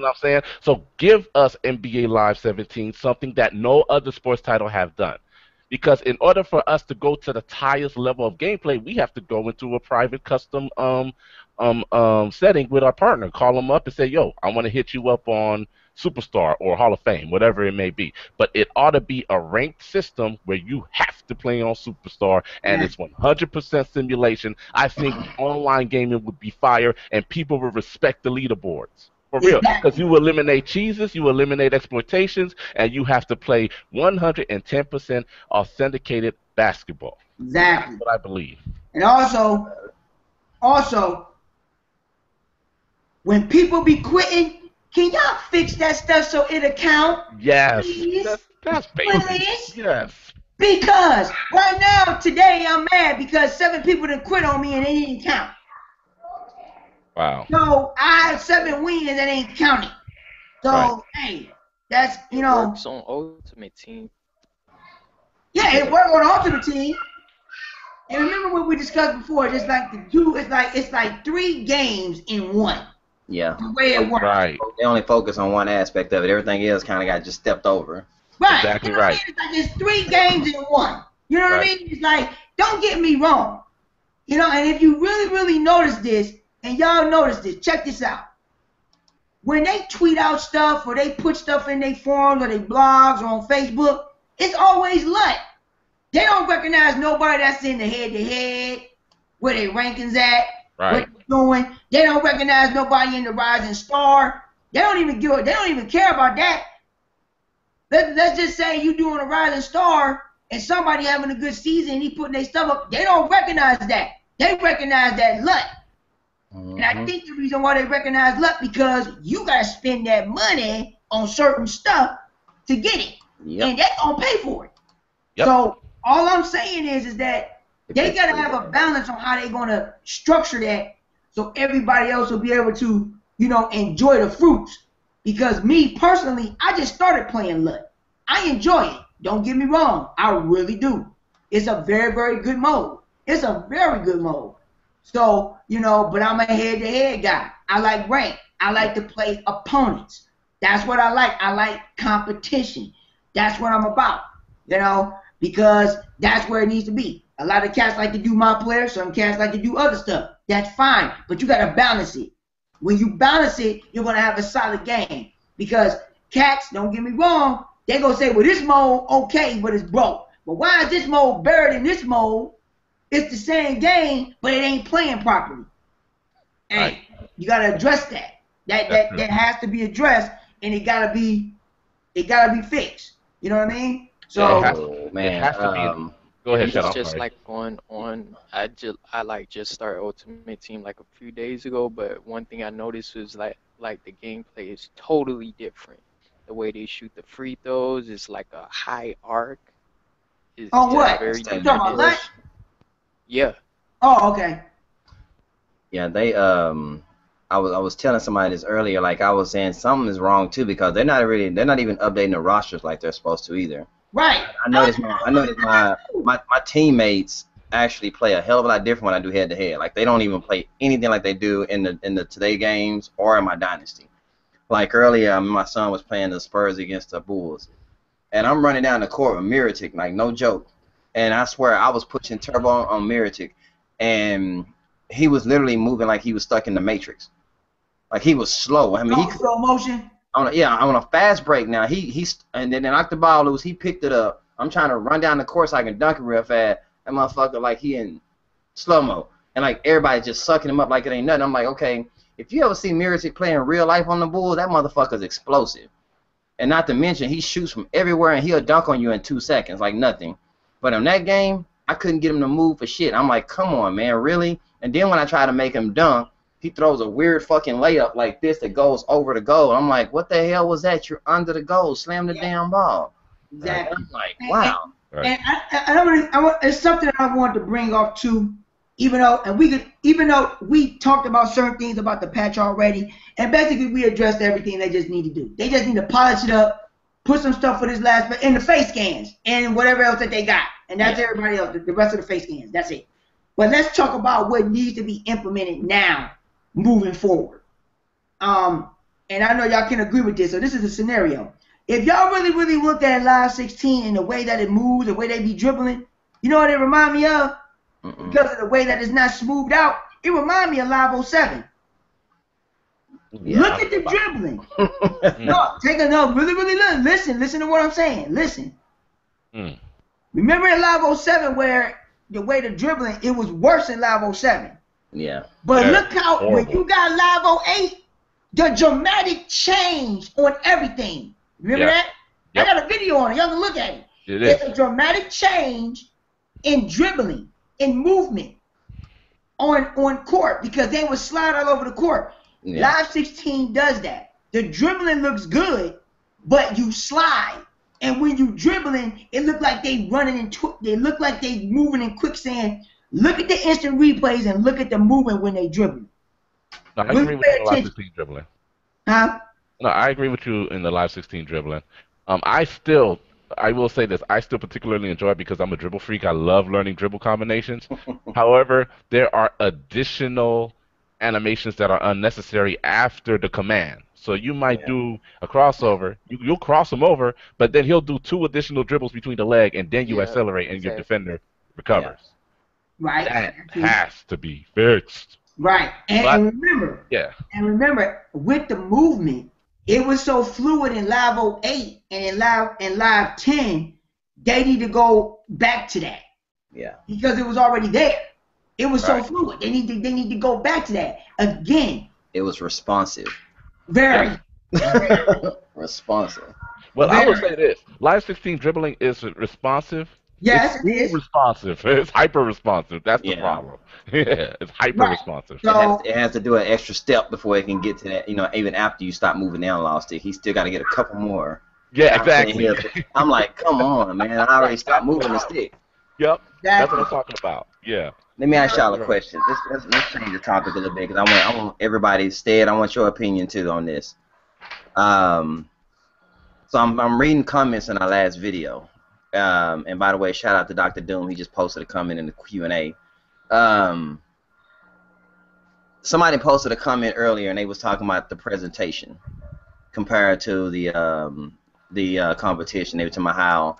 What I'm saying? So give us NBA Live 17, something that no other sports title have done. Because in order for us to go to the highest level of gameplay, we have to go into a private custom um, um, um, setting with our partner. Call them up and say, "Yo, I want to hit you up on Superstar or Hall of Fame, whatever it may be." But it ought to be a ranked system where you have to play on Superstar, and it's 100% simulation. I think online gaming would be fire, and people would respect the leaderboards. For real, because you eliminate cheeses, you eliminate exploitations, and you have to play 110% authenticated basketball. Exactly. That's what I believe. And also, also, when people be quitting, can y'all fix that stuff so it'll count? Yes. Please? That's, that's basic. Please? Yes. Because right now, today, I'm mad because seven people didn't quit on me and they didn't count. Wow. So I have seven wins that ain't counting. So Right. hey, that's you It know, works on Ultimate Team. yeah, it worked on Ultimate Team. And remember what we discussed before? Just like the two, it's like it's like three games in one. Yeah. The way it works. Right. They only focus on one aspect of it. Everything else kind of got just stepped over. Right. Exactly You know what I right. mean? It's like it's three games in one. You know what Right. I mean? It's like, don't get me wrong. You know, and if you really, really notice this, and y'all notice this, check this out. When they tweet out stuff or they put stuff in their forums or their blogs or on Facebook, it's always LUT. They don't recognize nobody that's in the head to head, where their rankings at, Right. what they're doing. They don't recognize nobody in the rising star. They don't even give. They don't even care about that. Let, let's just say you doing a rising star and somebody having a good season and he putting their stuff up. They don't recognize that. They recognize that LUT. And I Mhm. think the reason why they recognize luck because you gotta spend that money on certain stuff to get it, Yep. and they gonna pay for it. Yep. So all I'm saying is, is that they gotta have a balance on how they're gonna structure that, so everybody else will be able to, you know, enjoy the fruits. Because me personally, I just started playing luck. I enjoy it. Don't get me wrong, I really do. It's a very, very good mode. It's a very good mode. So, you know, but I'm a head-to-head guy. I like rank. I like to play opponents. That's what I like. I like competition. That's what I'm about. You know, because that's where it needs to be. A lot of cats like to do my players, some cats like to do other stuff. That's fine, but you gotta balance it. When you balance it, you're gonna have a solid game. Because cats, don't get me wrong, they gonna say, well, this mode okay, but it's broke. But why is this mode better than this mode? It's the same game, but it ain't playing properly. And Right. you gotta address that. That that that has to be addressed, and it gotta be, it gotta be fixed. You know what I mean? So It has- Oh, man. it has to be- um, Go ahead, It's Shadow. just Sorry. like going on. I just I like just started Ultimate Team like a few days ago, but one thing I noticed was like like the gameplay is totally different. The way they shoot the free throws is like a high arc. It's Oh, what? very You talking about unique. LUT? Yeah. Oh, okay. Yeah, they um I was I was telling somebody this earlier, like I was saying something is wrong too because they're not really they're not even updating the rosters like they're supposed to either. Right. I noticed my I noticed my my, my teammates actually play a hell of a lot different when I do head to head. Like they don't even play anything like they do in the in the today games or in my dynasty. Like earlier, um, my son was playing the Spurs against the Bulls, and I'm running down the court with Mirotic, like no joke. And I swear I was pushing turbo on, Mirotic, and he was literally moving like he was stuck in the Matrix. Like he was slow. I mean, he Oh, slow motion. on a, yeah, on a fast break now. He he's and then they knocked the ball loose. He picked it up. I'm trying to run down the court so I can dunk it real fast. That motherfucker like he in slow mo, and like everybody just sucking him up like it ain't nothing. I'm like, okay, if you ever see Mirotic playing real life on the Bulls, that motherfucker's explosive. And not to mention, he shoots from everywhere and he'll dunk on you in two seconds like nothing. But in that game, I couldn't get him to move for shit. I'm like, come on, man, really? And then when I try to make him dunk, he throws a weird fucking layup like this that goes over the goal. I'm like, what the hell was that? You're under the goal. Slam the Yeah. damn ball. Exactly. I'm like, wow. Right. And I, I, I don't really, I want, it's something that I want to bring off too, even though, and we could, even though we talked about certain things about the patch already, and basically we addressed everything they just need to do. They just need to polish it up, put some stuff for this last, but in the face scans and whatever else that they got, and that's everybody else, the, the rest of the face scans. That's it. But let's talk about what needs to be implemented now, moving forward. Um, and I know y'all can agree with this. So this is a scenario. If y'all really, really looked at Live 16 and the way that it moves, the way they be dribbling, you know what it remind me of? Mm-mm. Because of the way that it's not smoothed out, it remind me of Live 07. Yeah. Look at the dribbling. No, take a no, really, really look. Listen, listen to what I'm saying. Listen. Mm. Remember in Live 07 where the way the dribbling, it was worse in Live 07. yeah. But look how when you got Live 08, the dramatic change on everything. Remember Yeah. that? Yep. I got a video on it. Y'all can look at it. It It's is. a dramatic change in dribbling, in movement on on court because they would slide all over the court. Yeah. Live 16 does that. The dribbling looks good, but you slide. And when you dribbling, it look like they running in tw- they look like they moving in quicksand. Look at the instant replays and look at the movement when they dribble. No, I Really agree with you in the live 16 dribbling. Huh? No, I agree with you in the live 16 dribbling. Um, I still, I will say this, I still particularly enjoy it because I'm a dribble freak. I love learning dribble combinations. However, there are additional animations that are unnecessary after the command. So you might Yeah. do a crossover, you, you'll cross him over, but then he'll do two additional dribbles between the leg, and then you Yeah, accelerate, and your defender recovers. Right. That has to be fixed. Right. And, But- and remember, Yeah. And remember, with the movement, it was so fluid in Live 08 and in Live and Live 10, they need to go back to that Yeah. because it was already there. It was so fluid. They need to they need to go back to that again. It was responsive. Very. responsive. Well, I will say this: Live 16 dribbling is responsive. Yes, it's it is. responsive. It's hyper responsive. That's the Yeah. problem. yeah, it's hyper responsive. It has, So it has to do an extra step before it can get to that. You know, even after you stop moving the analog stick, he still got to get a couple more. Yeah, I'm exactly. I'm like, come on, man! I already stopped moving the stick. yep, that's what I'm talking about. Yeah. Let me ask y'all a question. Let's, let's, let's change the topic a little bit because I want I want everybody stead. I want your opinion too on this. Um, so I'm I'm reading comments in our last video. Um, and by the way, shout out to Dr. Doom. He just posted a comment in the Q and A. Um, somebody posted a comment earlier and they was talking about the presentation compared to the um, the uh, competition. They were talking about how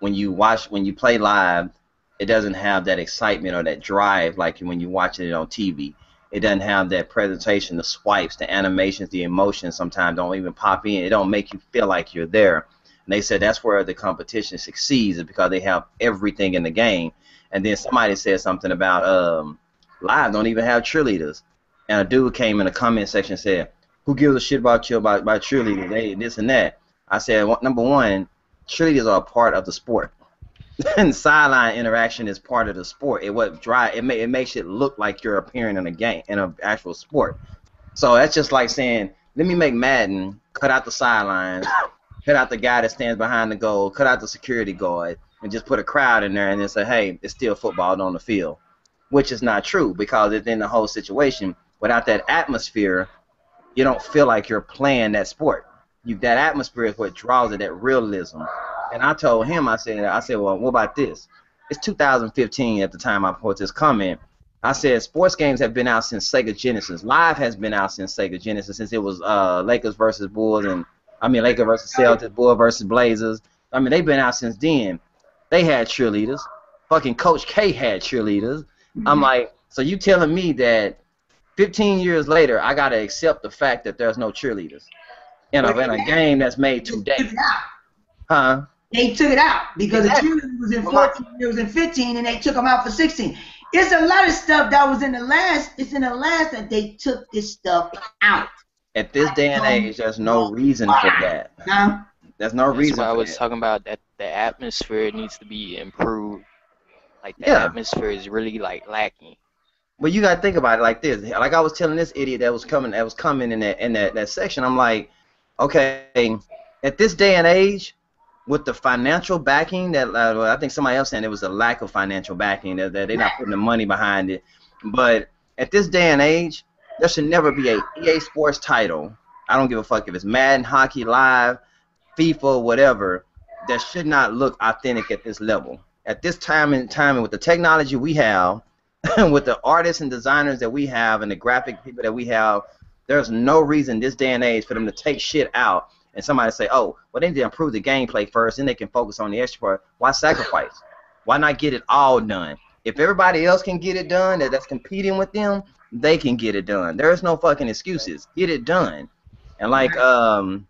when you watch when you play live, it doesn't have that excitement or that drive like when you're watching it on TV. It doesn't have that presentation, the swipes, the animations, the emotions. Sometimes don't even pop in. It don't make you feel like you're there. And they said that's where the competition succeeds is because they have everything in the game. And then somebody said something about um, live don't even have cheerleaders. And a dude came in the comment section and said, "Who gives a shit about you about, about cheerleaders? They this and that." I said, well, number one, cheerleaders are a part of the sport. and sideline interaction is part of the sport. It what drive it, ma- it makes it look like you're appearing in a game in an actual sport. So that's just like saying, let me make Madden cut out the sidelines, cut out the guy that stands behind the goal, cut out the security guard, and just put a crowd in there and then say, hey, it's still football on the field, which is not true because it's in the whole situation. Without that atmosphere, you don't feel like you're playing that sport. You that atmosphere is what draws it, that realism. And I told him, I said, I said, well, what about this? It's 2015 at the time I put this comment. I said, sports games have been out since Sega Genesis. Live has been out since Sega Genesis, since it was uh, Lakers versus Bulls, and I mean Lakers versus Celtics, Bulls versus Blazers. I mean they've been out since then. They had cheerleaders. Fucking Coach K had cheerleaders. I'm like, so you telling me that 15 years later, I gotta accept the fact that there's no cheerleaders in a, in a game that's made today, took it out. huh? They took it out because Exactly. the cheerleader was in 14, it was in 15, and they took them out for 16. It's a lot of stuff that was in the last. It's in the last that they took this stuff out. At this day and age, there's no reason for that. Now, There's no That's reason why I was that. talking about that the atmosphere needs to be improved. Like the Yeah. atmosphere is really like lacking. Well, you gotta think about it like this. Like I was telling this idiot that was coming, that was coming in that in that, that section. I'm like, okay, at this day and age, with the financial backing that uh, I think somebody else said it was a lack of financial backing that, that they're not putting the money behind it. But at this day and age, there should never be a EA Sports title. I don't give a fuck if it's Madden, Hockey Live, FIFA, whatever. That should not look authentic at this level. At this time and time, and with the technology we have, with the artists and designers that we have and the graphic people that we have, There's no reason this day and age for them to take shit out and somebody say, oh, well, they need to improve the gameplay first, then they can focus on the extra part. Why sacrifice? Why not get it all done? If everybody else can get it done that, that's competing with them, they can get it done. There's no fucking excuses. Get it done. And like um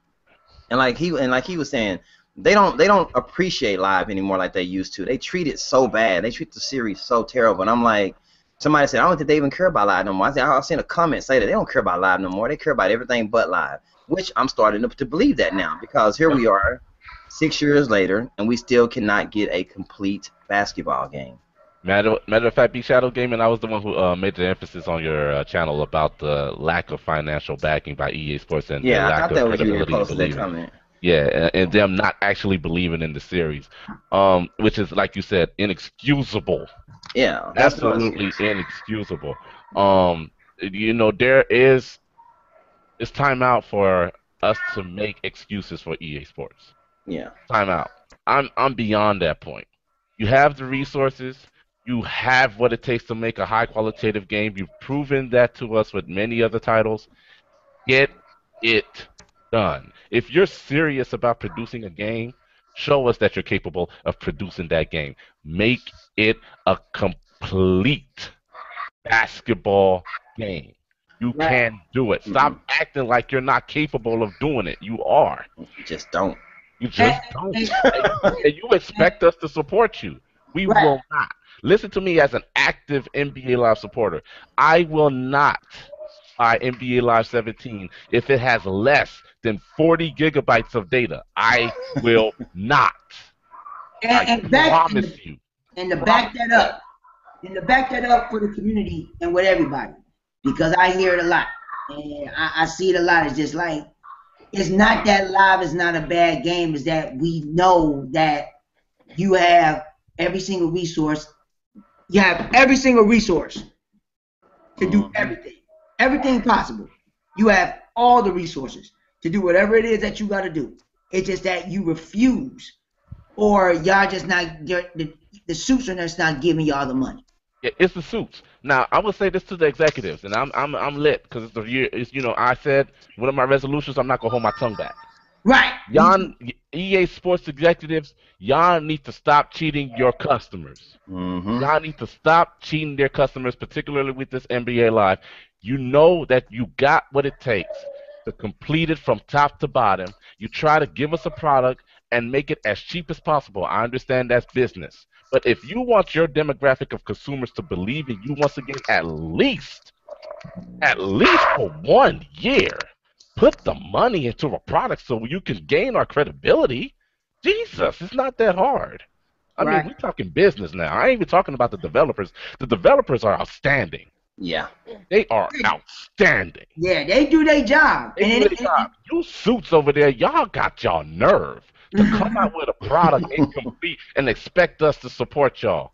and like he and like he was saying, they don't they don't appreciate live anymore like they used to. They treat it so bad. They treat the series so terrible. And I'm like, somebody said, I don't think they even care about live no more. I said, I've seen a comment say that they don't care about live no more. They care about everything but live. Which I'm starting to, to believe that now because here we are, six years later, and we still cannot get a complete basketball game. Matter, matter of fact, B Shadow Gaming, I was the one who uh, made the emphasis on your uh, channel about the lack of financial backing by EA Sports and Yeah, the I lack thought of that was you that credibility and posted that comment. Yeah, and, and them not actually believing in the series, um, which is like you said, inexcusable. Yeah, Absolutely inexcusable. Um, you know, there is it's time out for us to make excuses for EA Sports. Yeah. Time out. I'm I'm beyond that point. You have the resources. You have what it takes to make a high qualitative game. You've proven that to us with many other titles. Get it done. If you're serious about producing a game, show us that you're capable of producing that game. Make it a complete basketball game. You Right. can do it. Mm-hmm. Stop acting like you're not capable of doing it. You are. You Just don't. You just don't. and you expect us to support you. We Right. will not. Listen to me as an active NBA Live supporter. I will not buy NBA Live 17 if it has less than 40 gigabytes of data. I will not. And, I and back promise you. and to back that up, and to back that up for the community and with everybody, because I hear it a lot, and I, I see it a lot. It's just like it's not that live is not a bad game. It's that we know that you have every single resource. You have every single resource to do Mhm. everything, everything possible. You have all the resources to do whatever it is that you got to do. It's just that you refuse, or y'all just not the the suits are just not giving y'all the money. Yeah, it's the suits. Now, I will say this to the executives, and I'm I'm I'm lit because it's the year. It's you know I said one of my resolutions. I'm not gonna hold my tongue back. Right. Y'all, EA Sports executives, y'all need to stop cheating your customers. Mm-hmm. Y'all need to stop cheating their customers, particularly with this NBA Live. You know that you got what it takes to complete it from top to bottom. You try to give us a product and make it as cheap as possible. I understand that's business. But if you want your demographic of consumers to believe in you once again, at least, at least for one year, put the money into a product so you can gain our credibility. Jesus, it's not that hard. I Right. mean, we're talking business now. I ain't even talking about the developers. The developers are outstanding. Yeah. They are outstanding. Yeah, they do their job. They And do their job. You suits over there, y'all got y'all nerve to mm-hmm. come out with a product and incomplete and expect us to support y'all.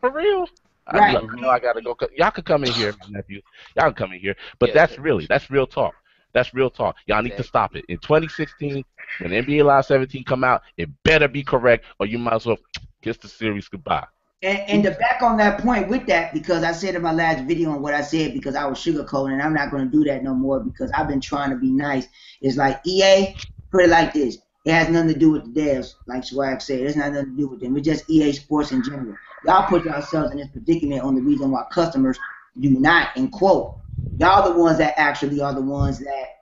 For real? I, Right. I know I gotta go. Y'all can come in here, my nephew. Y'all can come in here. But Yeah. that's really, that's real talk. That's real talk. Y'all need to stop it. In 2016, when NBA Live 17 come out, it better be correct, or you might as well kiss the series goodbye. And, and to back on that point with that, because I said in my last video and what I said because I was sugarcoating, and I'm not going to do that no more because I've been trying to be nice. It's like EA, put it like this. It has nothing to do with the devs, like Swag said. It's not nothing to do with them. It's just EA Sports in general. Y'all put yourselves in this predicament on the reason why customers do not, in quote, y'all the ones that actually are the ones that,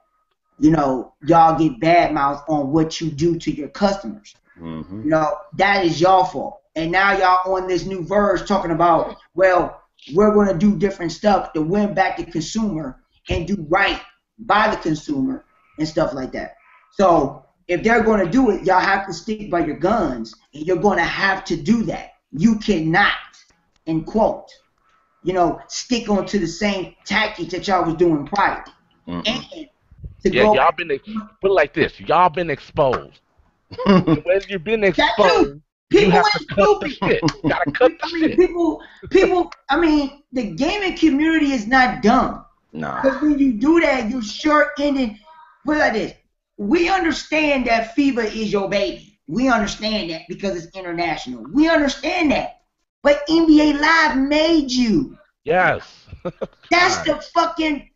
you know, y'all get bad mouth on what you do to your customers. Mm-hmm. You know, that is y'all fault. And now y'all on this new verse talking about, well, we're going to do different stuff to win back the consumer and do right by the consumer and stuff like that. So if they're going to do it, y'all have to stick by your guns, and you're going to have to do that. You cannot, in quote, you know, stick onto the same tactics that y'all was doing prior. And Yeah, y'all been ex- put it like this. Y'all been exposed. when you've been exposed, you people have ain't to cut the stupid. shit. You gotta cut the I mean, shit. people, people. I mean, the gaming community is not dumb. Nah. Because when you do that, you sure ended. Put it like this: we understand that FIFA is your baby. We understand that because it's international. We understand that. But NBA Live made you. Yes. That's the fucking.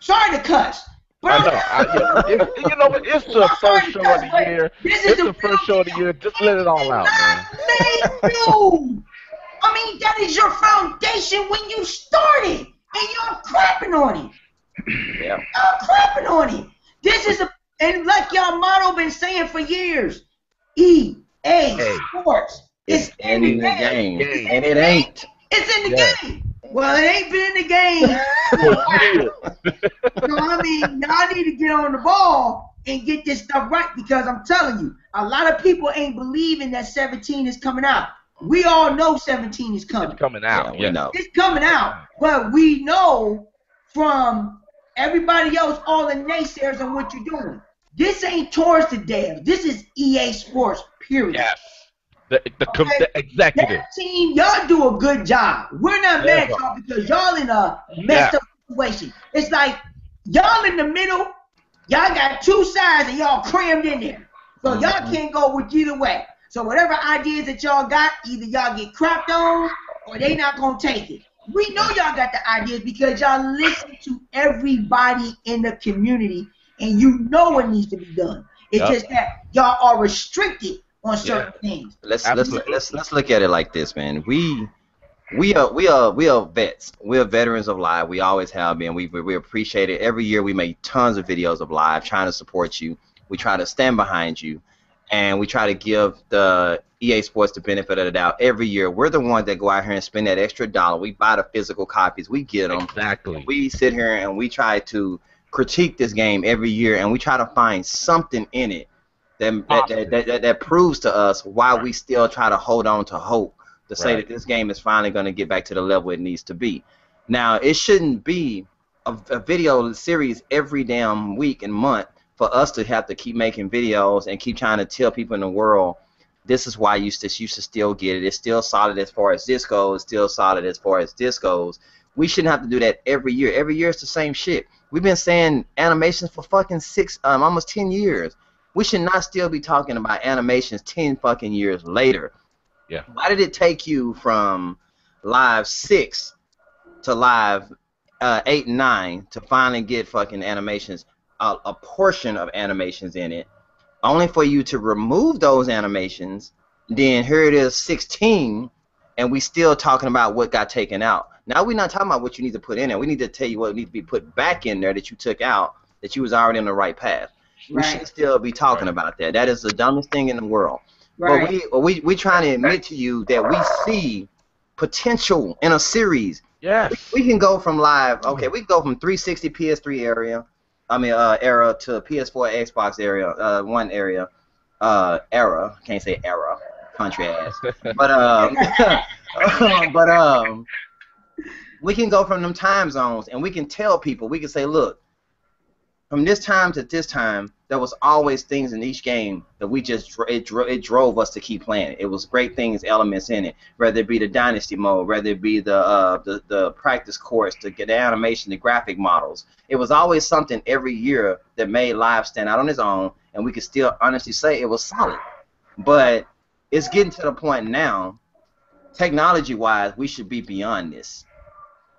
Sorry to cuss. But I know. I, yeah, it- you know, it's the first show of the year. This is It's the the first show of the year. Just let it all out, man. Thank you. I mean, that is your foundation when you started, and y'all crapping on it. Yeah. Y'all crapping on it. This is a, and like y'all motto been saying for years, EA Hey. Sports. It's, It's in the game. Game. And it ain't. It's in the Yeah. game. Well, it ain't been in the game. so I mean, y'all need to get on the ball and get this stuff right because I'm telling you, a lot of people ain't believing that 17 is coming out. We all know 17 is coming. It's coming Yeah, out. we know. It's coming out, but we know from everybody else, all the naysayers on what you're doing. This ain't towards the devs. This is EA Sports. Period. Yes. The, the, Okay. the executive. That team, y'all do a good job. We're not mad at y'all because y'all in a messed Yeah. up situation. It's like y'all in the middle, y'all got two sides and y'all crammed in there. So y'all Mhm. can't go with either way. So whatever ideas that y'all got, either y'all get crapped on or they not gonna take it. We know y'all got the ideas because y'all listen to everybody in the community and you know what needs to be done. It's Yup. just that y'all are restricted on certain things. Let's let's let's let's look at it like this, man. We we are we are we are vets. We are veterans of live. We always have been. We we appreciate it. Every year we make tons of videos of live, trying to support you. We try to stand behind you, and we try to give the EA Sports the benefit of the doubt. Every year, we're the ones that go out here and spend that extra dollar. We buy the physical copies. We get them. Exactly. We sit here and we try to critique this game every year, and we try to find something in it that that, that, that, that, that proves to us why we still try to hold on to hope to say Right. that this game is finally going to get back to the level it needs to be. Now, it shouldn't be a, a video series every damn week and month for us to have to keep making videos and keep trying to tell people in the world this is why you, st- you should still get it. It's still solid as far as this goes. It's Still solid as far as this goes. We shouldn't have to do that every year. Every year it's the same shit. We've been saying animations for fucking six, um, almost ten years. We should not still be talking about animations ten fucking years later. Yeah. Why did it take you from live six to live uh, eight and nine to finally get fucking animations, a, a portion of animations in it, only for you to remove those animations? Then here it is, 16, and we still talking about what got taken out. Now we're not talking about what you need to put in there. We need to tell you what needs to be put back in there that you took out, that you was already on the right path. We Right. should still be talking about that. That is the dumbest thing in the world. Right. But we, we we trying to admit to you that we see potential in a series. Yes. We can go from live. Okay, mm-hmm. we can go from 360 PS3 area, I mean uh, era to PS4 Xbox area, uh, one area, uh, era. Can't say era, country ass. But um, but um, we can go from them time zones, and we can tell people. We can say, look, from this time to this time, there was always things in each game that we just it, it drove us to keep playing. It was great things, elements in it. Whether it be the dynasty mode, whether it be the uh, the the practice course, the, the animation, the graphic models. It was always something every year that made live stand out on its own, and we could still honestly say it was solid. But it's getting to the point now, technology-wise, we should be beyond this.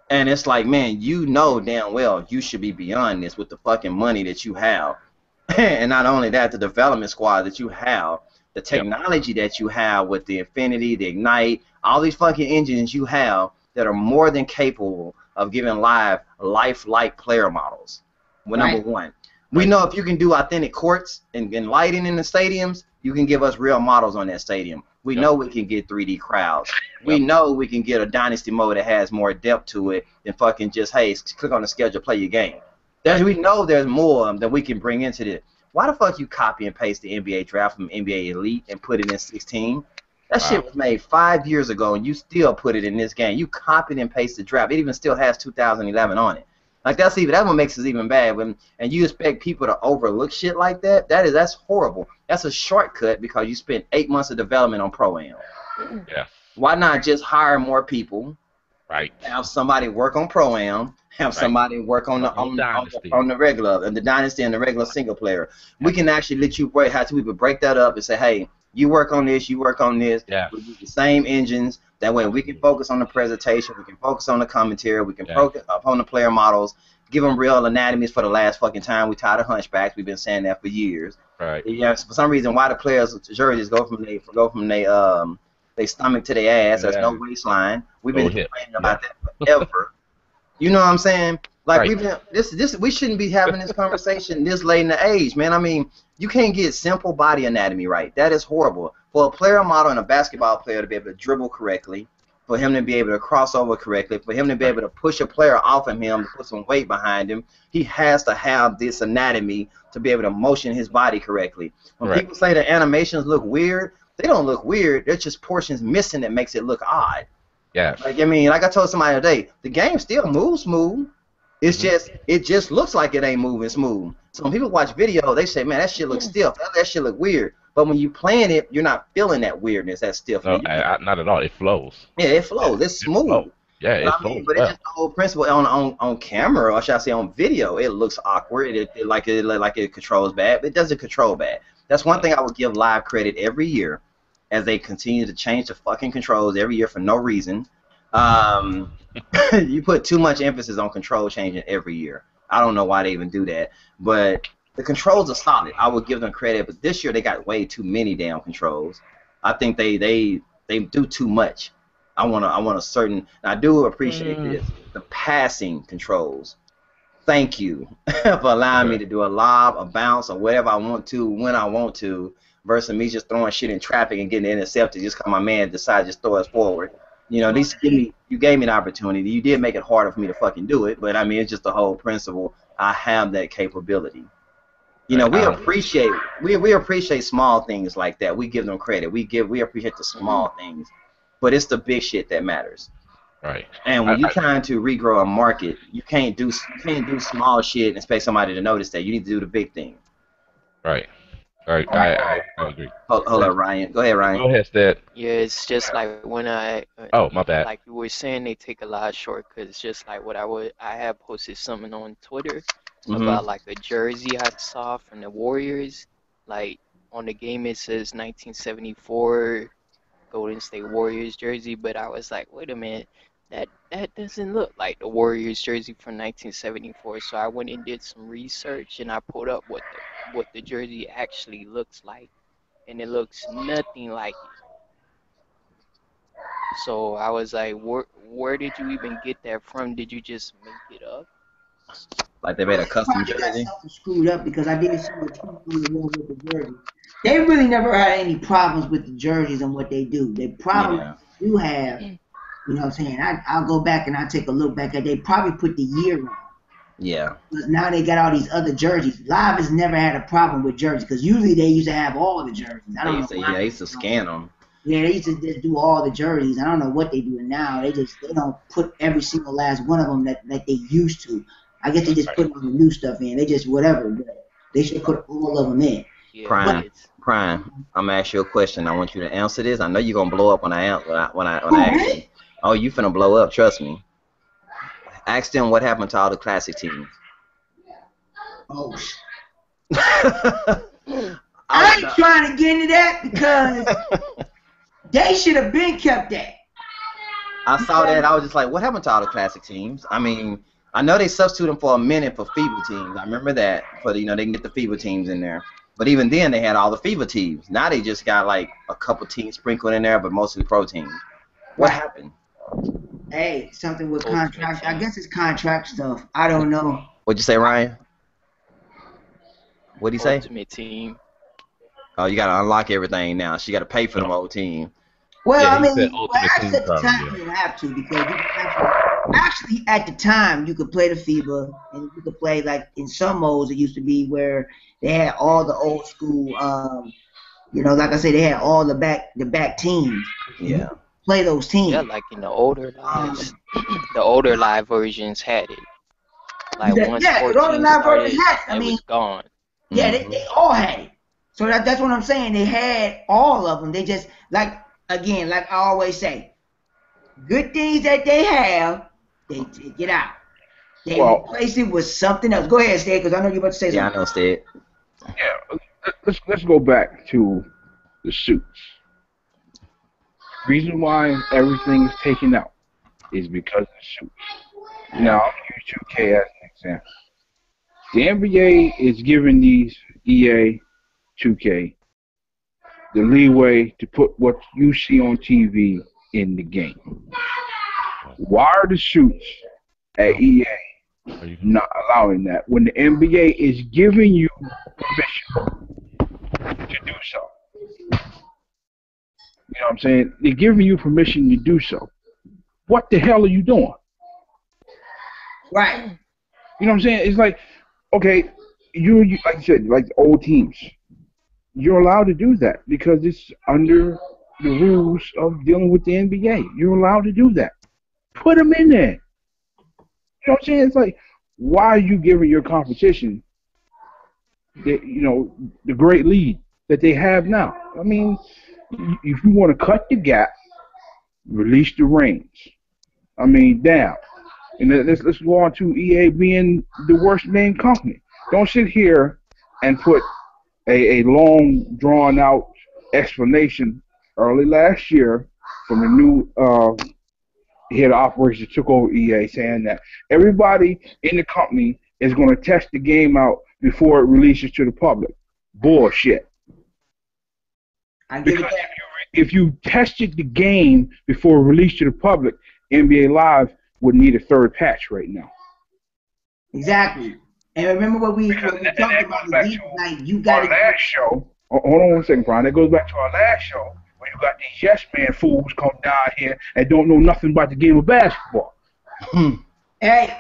And it's like, man, you know damn well you should be beyond this with the fucking money that you have. and not only that, the development squad that you have, the technology that you have with the Infinity, the Ignite, all these fucking engines you have that are more than capable of giving live lifelike player models. Well, Right. number one. We know if you can do authentic courts and, and lighting in the stadiums, you can give us real models on that stadium. We Yep. know we can get 3D crowds. We know we can get a dynasty mode that has more depth to it than fucking just hey, click on the schedule, play your game. There's, we know there's more that we can bring into this. Why the fuck you copy and paste the NBA draft from NBA Elite and put it in 16? That Wow. shit was made five years ago, and you still put it in this game. You copied and pasted the draft. It even still has 2011 on it. Like that's even that one makes it even bad. When and you expect people to overlook shit like that. That is that's horrible. That's a shortcut because you spent eight months of development on Pro Am. Yeah. Why not just hire more people? Right. have somebody work on pro am, have Right. somebody work on the On on, on, Dynasty. on the regular and the dynasty and the regular single player. We can actually let you break have two people break that up and say, hey, you work on this, you work on this. Yeah. We use the same engines. That way we can focus on the presentation, we can focus on the commentary, we can Yeah. focus upon the player models, Give them real anatomies for the last fucking time. We tired of hunchbacks. We've been saying that for years. Right. Yeah, for some reason, why the players' jerseys go from they go from they um they stomach to their ass. There's no waistline. We've been hip. complaining about that forever. you know what I'm saying? Like Right. we've been this this we shouldn't be having this conversation this late in the age, man. I mean, you can't get simple body anatomy right. That is horrible. For a player model and a basketball player to be able to dribble correctly, for him to be able to cross over correctly, for him to be able to push a player off of him, to put some weight behind him, he has to have this anatomy to be able to motion his body correctly. When Right. people say the animations look weird, they don't look weird. They're just portions missing that makes it look odd. Yeah. Like I mean, like I told somebody today, the game still moves smooth. It's Mhm. just it just looks like it ain't moving smooth. So when people watch video, they say, "Man, that shit looks stiff. That, that shit look weird." But when you playing it, you're not feeling that weirdness, that No, stiffness. You- I, I, not at all. It flows. yeah, it flows. It's smooth. flows. Yeah, it I flows. mean, but well. it's just the whole principle on on on camera, or should I say on video, it looks awkward. It, it like it like it controls bad, but it doesn't control bad. That's one thing I would give live credit every year, as they continue to change the fucking controls every year for no reason. Um, you put too much emphasis on control changing every year. I don't know why they even do that, but the controls are solid. I would give them credit, but this year they got way too many damn controls. I think they they they do too much. I want to I want a certain. I do appreciate Mm. this. The passing controls. Thank you for allowing me to do a lob, a bounce, or whatever I want to when I want to, versus me just throwing shit in traffic and getting intercepted just because my man decides to just throw us forward. You know, these give me you gave me an opportunity. You did make it harder for me to fucking do it, but I mean it's just the whole principle. I have that capability. You know, we appreciate we we appreciate small things like that. We give them credit. We give we appreciate the mm-hmm. small things, but it's the big shit that matters. Right. And when I- you're I- trying to regrow a market, you can't do you can't do small shit and expect somebody to notice that. You need to do the big thing. Right. Right. I, I, I agree. Hold, hold up, Ryan. Go ahead, Ryan. Go ahead, Stead. Yeah, it's just like when I uh, Oh, my bad. like you were saying they take a lot of shortcuts It's just like what I would I had posted something on Twitter Mhm. about like a jersey I saw from the Warriors like on the game it says 1974 Golden State Warriors jersey but I was like wait a minute that that doesn't look like the Warriors jersey from 1974 so I went and did some research and I pulled up what the what the jersey actually looks like and it looks nothing like it so I was like, where where did you even get that from? Did you just make it up? Like they made a custom Probably jersey. something screwed up because I didn't see what Trump really was with the jersey. They really never had any problems with the jerseys and what they do. They probably Yeah. do have, you know what I'm saying? I, I'll go back and I'll take a look back at They probably put the year on. Yeah. Because now they got all these other jerseys. Live has never had a problem with jerseys because usually they used to have all the jerseys. I don't used to, know. yeah, why. they used to scan them. Yeah, they used to just do all the jerseys. I don't know what they do now. They just they don't put every single last one of them that that they used to. I guess they just put all the new stuff in. They just whatever. But they should put all of them in. Yeah, Prime. it's- Prime, I'm gonna ask you a question. I want you to answer this. I know you're gonna blow up when I an- when I when I, when I ask you. Oh, you finna blow up. Trust me. Ask them what happened to all the classic teams. Oh, sh- I ain't trying to get into that because they should have been kept that. I saw that. I was just like, what happened to all the classic teams? I mean, I know they substituted them for a minute for FIBA teams. I remember that. For the, you know, they can get the FIBA teams in there. But even then, they had all the FIBA teams. Now they just got like a couple teams sprinkled in there, but mostly pro teams. What happened? Hey, something with contract. I guess it's contract stuff. I don't know. What'd you say, Ryan? What'd he say? Ultimate Team. Oh, you gotta unlock everything now. She gotta pay for the whole team. Well, Yeah, I mean, said well, actually, Team at the time yeah. you didn't have to because you could actually, actually at the time you could play the FIBA and you could play like in some modes it used to be where they had all the old school, um, you know, like I said, they had all the back the back teams. Yeah. Play those teams. Yeah, like in the older Um, lives, the older live versions had it. Like Yeah, once yeah, the older 14 live started, versions had it. I it mean- was gone. Yeah, Mm-hmm. they, they all had it. So that, that's what I'm saying. They had all of them. They just like again, like I always say, good things that they have, they take it out. They Well- replace it with something else. Go ahead, Stay, because I know you're about to say Yeah, I something. know, Stead. Yeah, let's let's go back to the suits. Reason why everything is taken out is because of suits. Now, I'll use 2K as an example. The NBA is giving these EA, 2K, the leeway to put what you see on TV in the game. Why are the shoots at EA not allowing that when the NBA is giving you permission to do so? You know what I'm saying? They're giving you permission to do so. What the hell are you doing? Right. You know what I'm saying? It's like, okay, you, you like I said, like old teams, you're allowed to do that because it's under the rules of dealing with the NBA. You're allowed to do that. Put them in there. You know what I'm saying? It's like, why are you giving your competition, the, you know, the great lead that they have now? I mean, if you want to cut the gap, release the reins. I mean, damn. And let's let's go on to EA being the worst named company. Don't sit here and put a, a long drawn out explanation early last year from the new uh, head of operations that took over EA saying that everybody in the company is going to test the game out before it releases to the public. Bullshit. I give Because it if you, if you tested the game before release to the public, NBA Live would need a third patch right now. Exactly. And remember what we, Because what we that- talked that about goes back the deep to like you Our gotta last show, hold on one second, Brian. That goes back to our last show where you got these yes man fools come down here and don't know nothing about the game of basketball. Hmm. hey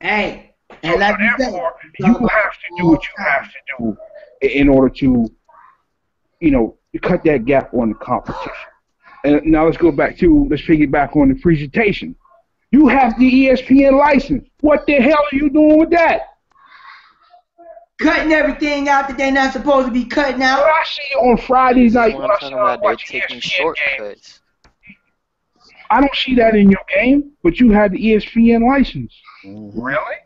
hey So, and like so you said, therefore, you have to do what you have to do in order to, you know, to cut that gap on the competition. And now let's go back to let's piggyback on the presentation. You have the ESPN license. What the hell are you doing with that? cutting everything out that they're not supposed to be cutting When out. I see on Fridays night, when what I I'm see talking about. They're watch taking ESPN game, shortcuts. I don't see that in your game, but you have the ESPN license. Mm-hmm. Really?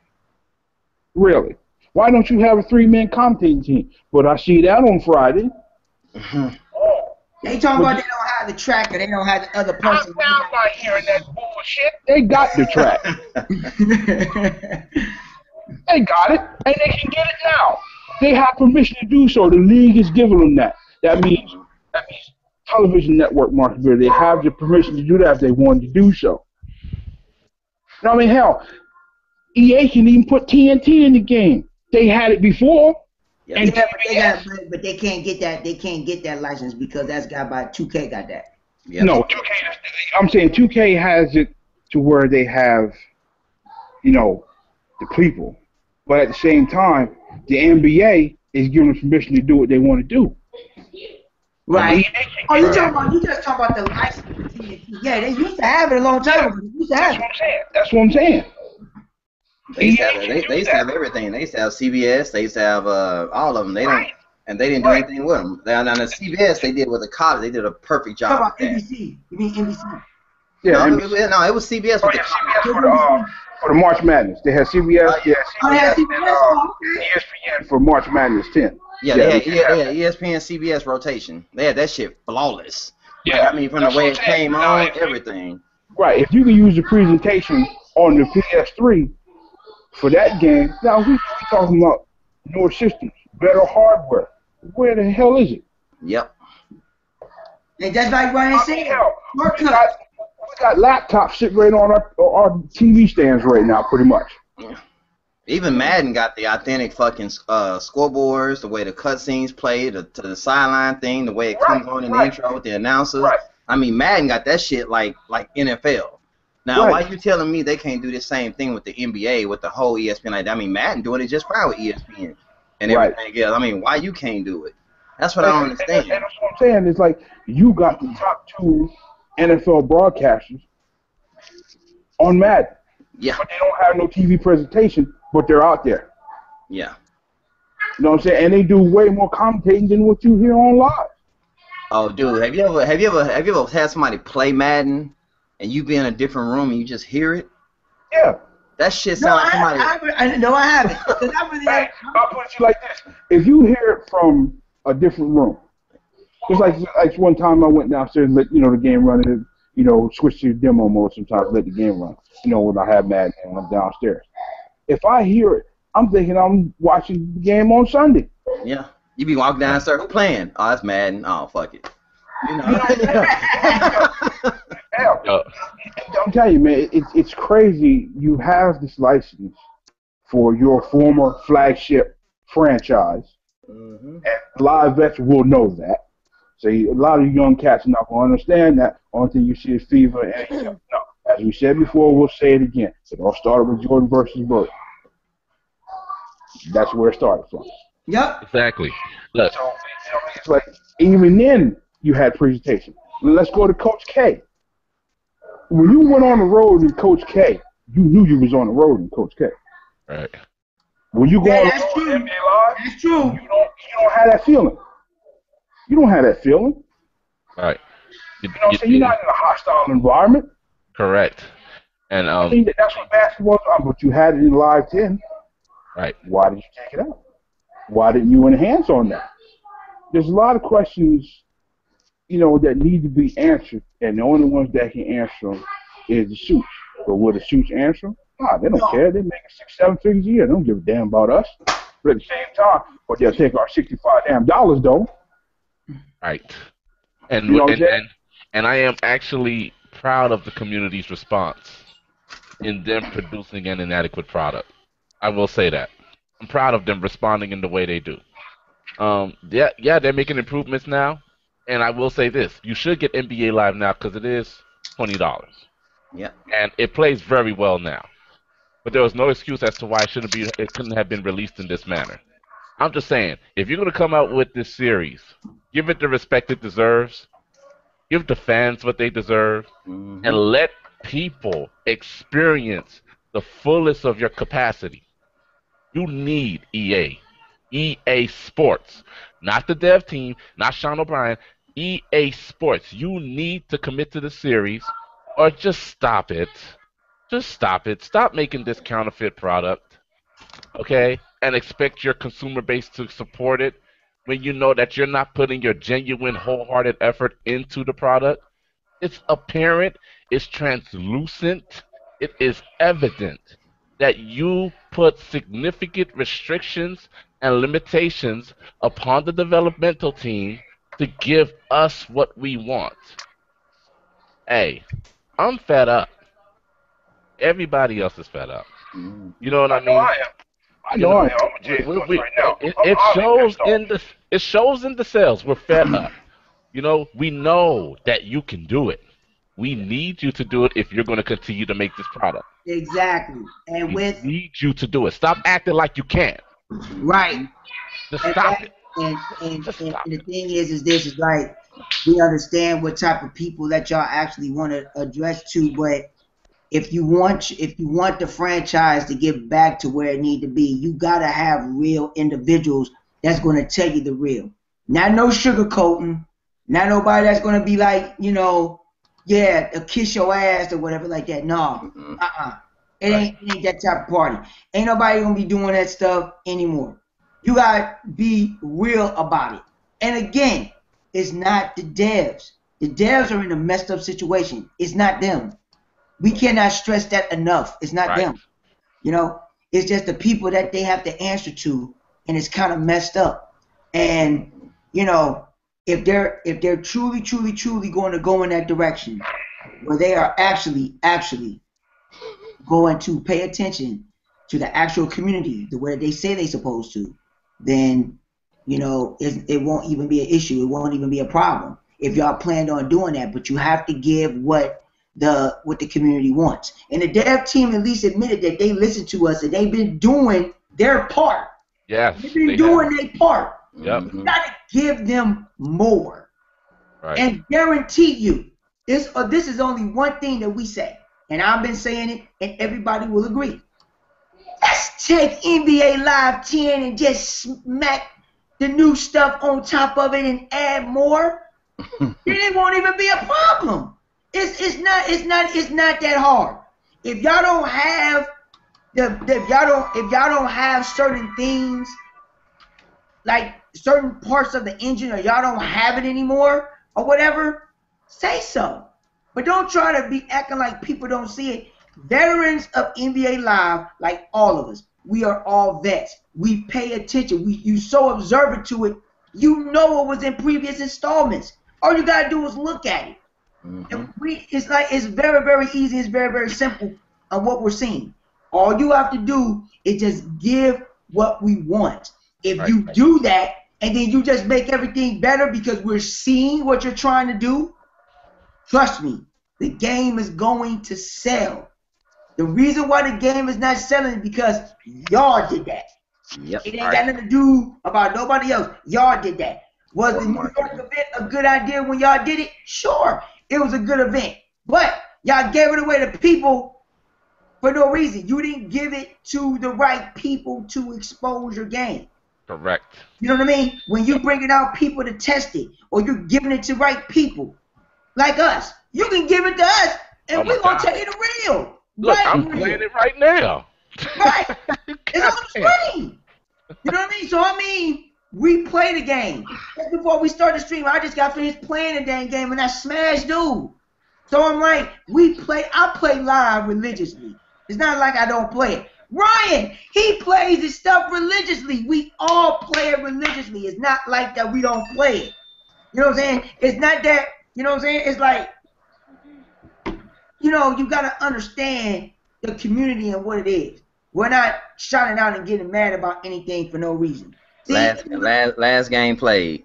Really? Why don't you have a three-man commentating team? But I see that on Friday. Oh, They talking about they don't have the tracker, they don't have the other I'm person. down hearing that bullshit. They got the track. they got it, and they can get it now. They have permission to do so. The league is giving them that. That means that means television network market. They have the permission to do that if they wanted to do so. You know I mean, hell, EA can even put TNT in the game. They had it before. Yeah. And yeah, but they, got, but- but they can't get that. They can't get that license because that's got by 2K got that. Yeah. No, 2K. I'm saying 2K has it to where they have, you know, the people, but at the same time, the NBA is giving them permission to do what they want to do. Right. EA Oh, you talking about you just talking about the license. Yeah, they used to have it a long time ago. They used to have That's what I'm saying. That's what I'm saying. They used to have, they, they used to have everything. They used to have CBS. They used to have uh, all of them. They don't, Right. and they didn't do Right. anything with them. Now, now the CBS they did with the college. They did a perfect job. talking about. NBC. You mean NBC? Yeah, no, and- it, was- no, it was CBS oh with yeah, the. CBS for the uh, for the March Madness. They had CBS. Oh, Yeah, Oh, they have CBS. CBS? and, Oh, uh, okay. ESPN for March Madness 10. Yeah, Yeah, they, had, they yeah, had ESPN, CBS rotation. They had that shit flawless. Yeah, I mean, from the way it came on, everything. Right. If you can use the presentation on the PS3 for that game, now we we talking about newer systems, better hardware. Where the hell is it? Yep. And just like Ryan I mean, said, we got, shortcut. we got laptops sitting right on our, our TV stands right now, pretty much. Even Madden got the authentic fucking uh, scoreboards, the way the cutscenes play, the to the sideline thing, the way it comes on in the intro with the announcers. Right. I mean, Madden got that shit like like NFL. Now, Right. why you telling me they can't do the same thing with the NBA with the whole ESPN? Like, I mean, Madden doing it just fine with ESPN and Right. everything else. I mean, why you can't do it? That's what I don't And- and- understand. And, that's what I'm saying. It's like you got the top two NFL broadcasters on Madden, Yeah, but they don't have no TV presentation, but they're out there. yeah. You know what I'm saying? And they do way more commentating than what you hear on live. Oh, dude, have you ever have you ever have you ever had somebody play Madden and you be in a different room and you just hear it? Yeah. That shit No, like somebody. I, I, no, I haven't. 'Cause I really, Hey, I'll put it to you like this: if you hear it from a different room, just like like one time I went downstairs and let you know the game running, and you know, switch to demo mode sometimes, let the game run. You know, when I have Madden and I'm downstairs. If I hear it, I'm thinking I'm watching the game on Sunday. Yeah. You be walking downstairs, who playing? Oh, that's Madden. Oh, fuck it. You know. Hell, Yo, I'm telling you, man, it's it's crazy. You have this license for your former flagship franchise, hmm and a lot of vets will know that. So you- a lot of young cats are not going to understand that. Only thing you see is fever. And you know, no, as we said before, we'll say it again. It all started with Jordan versus Bird. That's where it started from. Yep. exactly. Look, So it's like even then you had presentation. Let's go to Coach K. When you went on the road in Coach K, you knew you was on the road in Coach K. right. When you go Yeah, on that's the road true. in NBA Live, That's true. you don't you don't have that feeling. You don't have that feeling. Right. You, You know what I'm you- saying? You're not in a hostile environment. correct. And I um, mean, that's what basketball's about, but you had it in Live 10. right. Why did you take it out? Why didn't you enhance on that? There's a lot of questions, you know, that need to be answered, and the only ones that can answer them is the suits. But will the suits answer them? Nah, they don't No. care. They're making six, seven figures a year. They don't give a damn about us. But at the same time, but they'll take our sixty-five damn dollars though. Right. And You know and, I'm and and I am actually proud of the community's response in them producing an inadequate product. I will say that. I'm proud of them responding in the way they do. Um, yeah, yeah, they're making improvements now, and I will say this: you should get NBA Live now because it is twenty dollars, Yeah. and it plays very well now. But there was no excuse as to why it shouldn't be. It couldn't have been released in this manner. I'm just saying, if you're gonna come out with this series, give it the respect it deserves. Give the fans what they deserve, Mhm. and let people experience the fullest of your capacity. You need EA, EA Sports, not the dev team, not Sean O'Brien. EA Sports. You need to commit to the series, or just stop it. Just stop it. Stop making this counterfeit product, okay? And expect your consumer base to support it when you know that you're not putting your genuine, wholehearted effort into the product. It's apparent, it's translucent, it is evident that you put significant restrictions and limitations upon the developmental team to give us what we want. Hey, I'm fed up. Everybody else is fed up. Mhm. You know what I I know mean? I am. I know I am. I'm a We- Bush we- right now. It, it I'm shows in the it shows in the sales. We're fed up. You know, we know that you can do it. We need you to do it if you're going to continue to make this product. Exactly. And We with need you to do it. Stop acting like you can't. right. Just stop that- it. And and, and, and the thing is, is this is like we understand what type of people that y'all actually want to address to, but if you want if you want the franchise to get back to where it need to be, you gotta have real individuals that's gonna tell you the real. Not no sugarcoating. Not nobody that's gonna be like, you know, yeah, uh, kiss your ass or whatever like that. No, Mhm. uh-uh. It ain't, it ain't that type of party. Ain't nobody gonna be doing that stuff anymore. You gotta be real about it. And again, it's not the devs. The devs are in a messed up situation. It's not them. We cannot stress that enough. It's not Right. them. You know, it's just the people that they have to answer to, and it's kind of messed up. And you know, if they're if they're truly, truly, truly going to go in that direction, where they are actually, actually going to pay attention to the actual community the way they say they're supposed to, then you know it, it won't even be an issue. It won't even be a problem if y'all planned on doing that. But you have to give what the what the community wants. And the dev team at least admitted that they listened to us and they've been doing their part. Yes. They've been they doing have. their part. Yep. You gotta give them more Right. and guarantee you this uh, this is only one thing that we say and i've been saying it and everybody will agree let's take nba live 10 and just smack the new stuff on top of it and add more then it won't even be a problem it's it's not it's not it's not that hard if y'all don't have the, the if y'all don't if y'all don't have certain things like certain parts of the engine or y'all don't have it anymore or whatever, say so. But don't try to be acting like people don't see it. Veterans of NBA Live, like all of us, we are all vets. We pay attention. We you so observant to it. You know what was in previous installments. All you gotta do is look at it. Mhm. And we, it's like it's very, very easy. It's very, very simple on what we're seeing. All you have to do is just give what we want. If Right, you right. do that, and then you just make everything better because we're seeing what you're trying to do, trust me, the game is going to sell. The reason why the game is not selling is because y'all did that. Yep. It ain't All got right. nothing to do about nobody else. Y'all did that. Was the New York event a good idea when y'all did it? Sure, it was a good event. But y'all gave it away to people for no reason. You didn't give it to the right people to expose your game. Correct. You know what I mean? When you bring it out people to test it, or you're giving it to right people, like us, you can give it to us, and Oh we're gonna God. tell you the real. Look, right I'm playing it right now. Right. It's on the screen. You know what I mean? So I mean, we play the game. Just before we start the stream, I just got finished playing the dang game and I smashed dude. So I'm like, we play. I play live religiously. It's not like I don't play it. Ryan, he plays his stuff religiously. We all play it religiously. It's not like that we don't play it. You know what I'm saying? It's not that. You know what I'm saying? It's like, you know, you gotta understand the community and what it is. We're not shouting out and getting mad about anything for no reason. See, Last, last, last game played.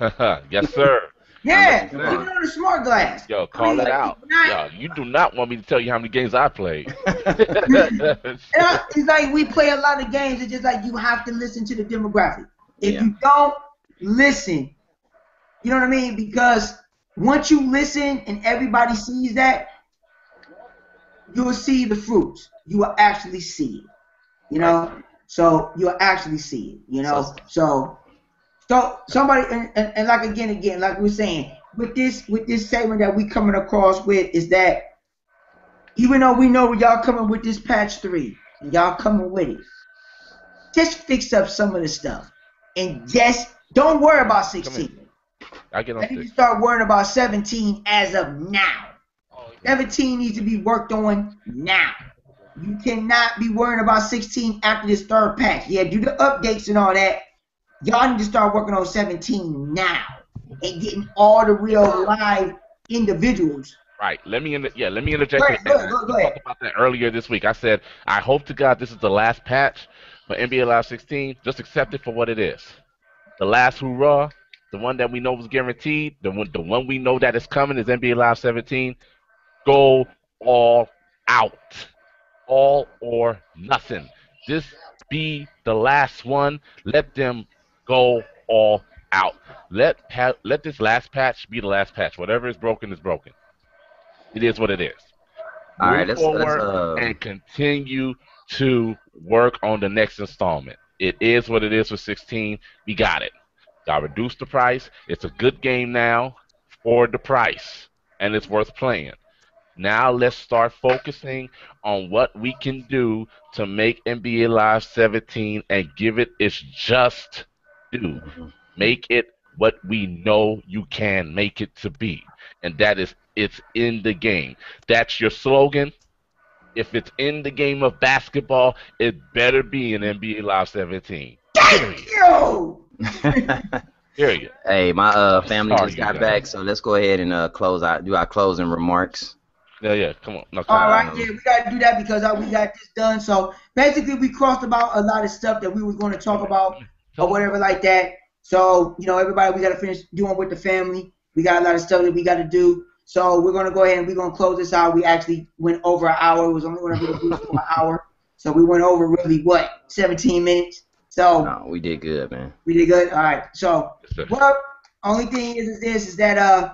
yes, sir. yeah, I'm even on the smart glass. Yo, I call mean, it like, out. not- Yo, you do not want me to tell you how many games I played. And I- it's like we play a lot of games. It's just like you have to listen to the demographic. If Yeah. you don't listen, you know what I mean? Because once you listen and everybody sees that, you'll see the fruits. You will actually see it. You know? So you'll actually see it. You know? So so somebody and, and, and like again again, like we are saying, with this with this segment that we coming across with is that even though we know y'all coming with this patch three, and y'all coming with it, just fix up some of the stuff. And just don't worry about 16. I get on to start worrying about 17 as of now. 17 needs to be worked on now. You cannot be worrying about 16 after this third patch. Yeah, do the updates and all that. Y'all need to start working on 17 now and getting all the real live individuals. Right. Let me in. Yeah. Let me interject. Go ahead, go ahead, go ahead. talked about that earlier this week. I said I hope to God this is the last patch for NBA Live 16. Just accept it for what it is. The last hurrah, the one that we know was guaranteed, the one, the one we know that is coming is NBA Live 17. Go all out, all or nothing. This be the last one. Let them go all out. Let let this last patch be the last patch. Whatever is broken is broken. It is what it is. All right, Move let's, let's forward uh, and continue to work on the next installment. It is what it is for 16. We got it. I reduced the price. It's a good game now for the price, and it's worth playing. Now let's start focusing on what we can do to make NBA Live 17 and give it its just due. Mm-hmm. Make it what we know you can make it to be, and that is it's in the game. That's your slogan. If it's in the game of basketball, it better be in NBA Live 17. Period. Yo! Period. hey, my uh family Sorry, just got back, so let's go ahead and uh close out, do our closing remarks. Yeah, yeah. Come on. No, come All on. right, yeah, we gotta do that because uh, we got this done. So basically, we crossed about a lot of stuff that we was going to talk about or whatever like that. So you know, everybody, we gotta finish doing with the family. We got a lot of stuff that we got to do. So we're gonna go ahead and we're gonna close this out. We actually went over an hour. It was only gonna be for an hour, so we went over really what 17 minutes. So No, we did good, man. we did good. All right. So Yes, well, only thing is, is this is that uh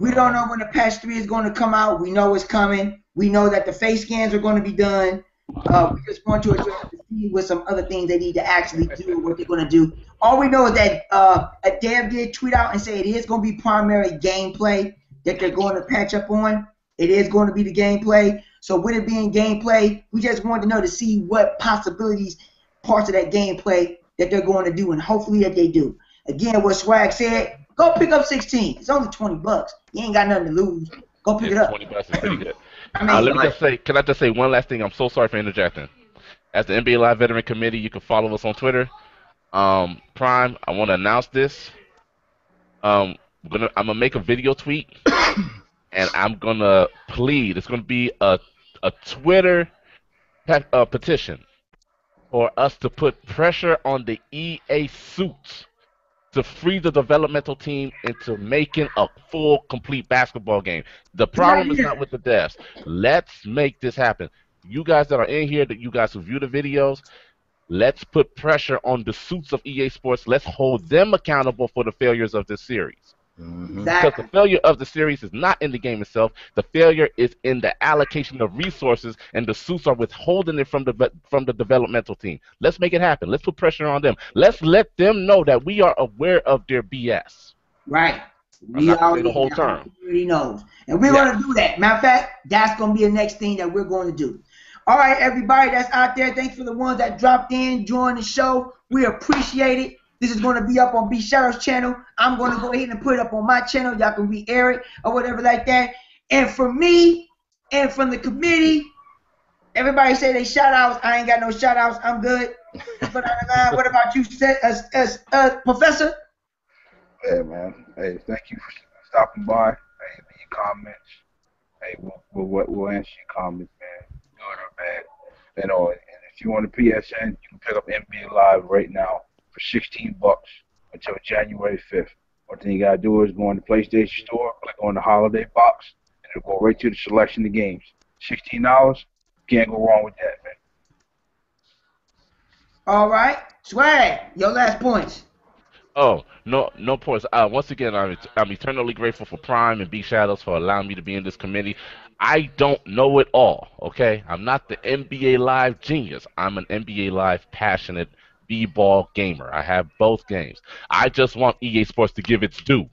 we don't know when the patch three is going to come out. We know it's coming. We know that the face scans are going to be done. Uh, we just want to see what some other things they need to actually do, what they're going to do. All we know is that uh, a dev did tweet out and say it is going to be primary gameplay that they're going to patch up on. It is going to be the gameplay. So with it being gameplay, we just wanted to know to see what possibilities, parts of that gameplay that they're going to do, and hopefully that they do. Again, what Swag said, go pick up 16. It's only 20 bucks. You ain't got nothing to lose. Go pick it up. Twenty bucks is pretty good. I mean, Uh, let me like- just say, can I just say one last thing? I'm so sorry for interjecting. As the NBA Live Veteran Committee, you can follow us on Twitter. Um, Prime, I want to announce this. Um, I'm gonna I'm gonna make a video tweet, and I'm gonna plead. It's gonna be a a Twitter pe- uh, petition for us to put pressure on the EA suits to free the developmental team into making a full, complete basketball game. The problem is not with the devs. Let's make this happen. You guys that are in here, that you guys who view the videos, let's put pressure on the suits of EA Sports. Let's hold them accountable for the failures of this series. Mhm. Because exactly. the failure of the series is not in the game itself. The failure is in the allocation of resources, and the suits are withholding it from the from the developmental team. Let's make it happen. Let's put pressure on them. Let's let them know that we are aware of their BS. Right. We not already, the whole term. already knows. And we're Yeah. going to do that. Matter of fact, that's going to be the next thing that we're going to do. All right, everybody that's out there, thanks for the ones that dropped in, joined the show. We appreciate it. This is going to be up on B Shadow's channel. I'm going to go ahead and put it up on my channel. Y'all can re-air it or whatever like that. And for me and from the committee, everybody say they shout outs. I ain't got no shout outs. I'm good. But uh, what about you, uh, as, uh, Professor? Hey man, hey, thank you for stopping by. Hey, your comments. Hey, we'll, we'll, we'll answer your comments, man. Good or bad. You know, and if you want a PSN, you can pick up NBA Live right now for 16 bucks until January 5th. One thing you gotta do is go on the PlayStation Store, click on the holiday box, and it'll go right to the selection of games. $16, can't go wrong with that, man. All right. Swag, your last points. Oh no, no points. Uh, once again, I'm I'm eternally grateful for Prime and B Shadows for allowing me to be in this committee. I don't know it all. Okay, I'm not the NBA Live genius. I'm an NBA Live passionate b-ball gamer. I have both games. I just want EA Sports to give its due.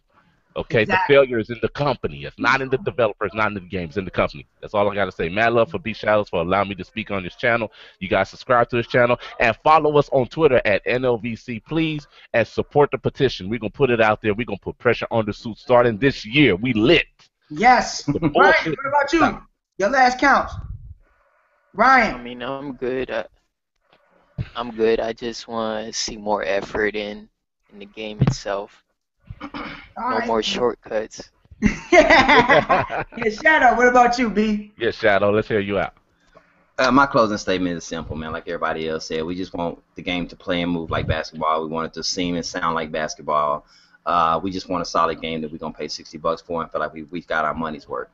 Okay, Exactly. the failure is in the company. It's not in the developers, not in the games, in the company. That's all I gotta say. Mad love for B Shadows for allowing me to speak on this channel. You guys subscribe to this channel and follow us on Twitter at NLVC, please, and support the petition. We're gonna put it out there. We're gonna put pressure on the suit starting this year. We lit. Yes. The Ryan, what about you? Your last counts. Ryan. I mean, I'm good. I, I'm good. I just want to see more effort in in the game itself. All No right. more shortcuts. yeah, Shadow, what about you, B? Yeah, Shadow, let's hear you out. Uh, my closing statement is simple, man. Like everybody else said, we just want the game to play and move like basketball. We want it to seem and sound like basketball. Uh, we just want a solid game that we're gonna pay 60 bucks for and feel like we we got our money's worth.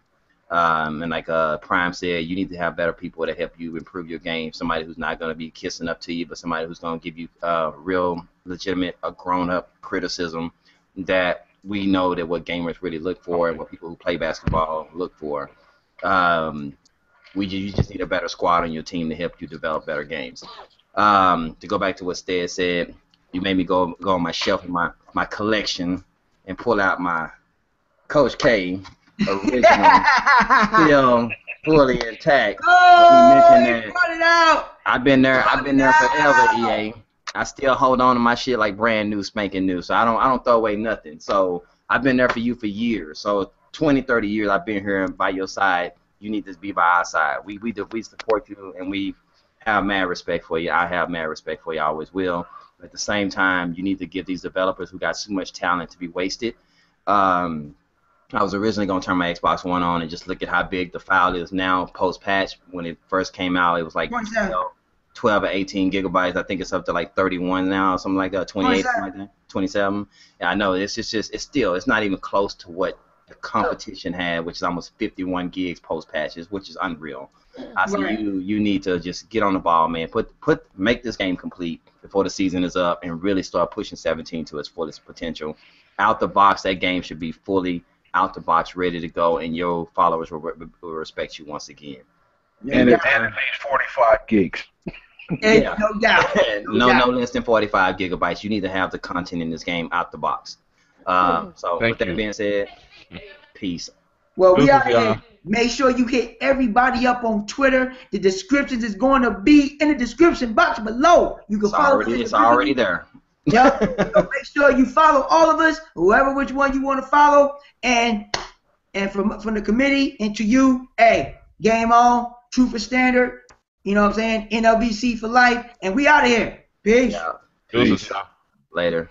Um, and like uh, Prime said, you need to have better people to help you improve your game. Somebody who's not gonna be kissing up to you, but somebody who's gonna give you uh, real, legitimate, uh, grown-up criticism that we know that what gamers really look for and what people who play basketball look for. Um, we ju- you just need a better squad on your team to help you develop better games. Um, to go back to what Stead said, you made me go go on my shelf in my, my collection and pull out my Coach K original still fully intact. oh, mentioned that. it out. I've been there. I've been there forever, EA. I still hold on to my shit like brand new, spanking new. So I don't I don't throw away nothing. So I've been there for you for years. So 20, 30 years I've been here by your side. You need to be by our side. We we we support you and we have mad respect for you. I have mad respect for you. I always will. But at the same time, you need to give these developers who got so much talent to be wasted. Um, I was originally gonna turn my Xbox One on and just look at how big the file is now post patch. When it first came out, it was like you know, 12 or 18 gigabytes. I think it's up to like 31 now, something like that. 28, something like that. 27. Yeah, I know. It's just, just it's still it's not even close to what the competition had, which is almost 51 gigs post patches, which is unreal. I see Right. you you need to just get on the ball, man. Put put make this game complete before the season is up and really start pushing 17 to its fullest potential. Out the box, that game should be fully out the box, ready to go, and your followers will, will respect you once again. And it, and it needs 45 gigs. And Yeah. No doubt. no, doubt. no less than 45 gigabytes. You need to have the content in this game out the box. Um, so Thank with that being said, peace. Well, we Deuces, out here. Make sure you hit everybody up on Twitter. The descriptions is going to be in the description box below. You can It's follow already, it's already there. Yep. so make sure you follow all of us, whoever which one you want to follow. And And from from the committee and to you, hey, game on, true for standard. You know what I'm saying? NLVC for life, and we out of here. Peace. Yeah. Peace. y'all. Later.